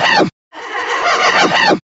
him!